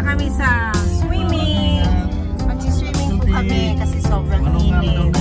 Punta kami sa swimming. Magsiswimming po kami kasi sobrang init.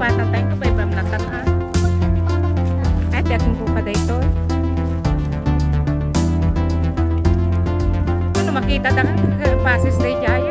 bata tayo ko ba'y bamlakat ha? Ay, tiyakin ko ka dito. Ano makita na ka pasis na jaya?